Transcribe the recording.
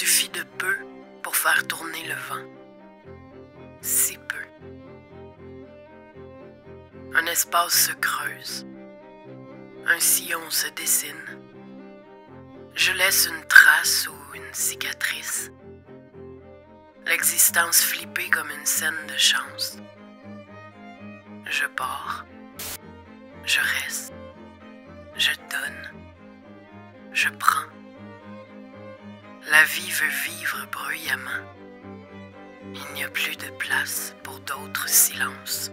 de peu pour faire tourner le vent. Si peu. Un espace se creuse. Un sillon se dessine. Je laisse une trace ou une cicatrice. L'existence flippée comme une scène de chance. Je pars. Je reste. Je donne. Je prends. La vie veut vivre bruyamment. Il n'y a plus de place pour d'autres silences.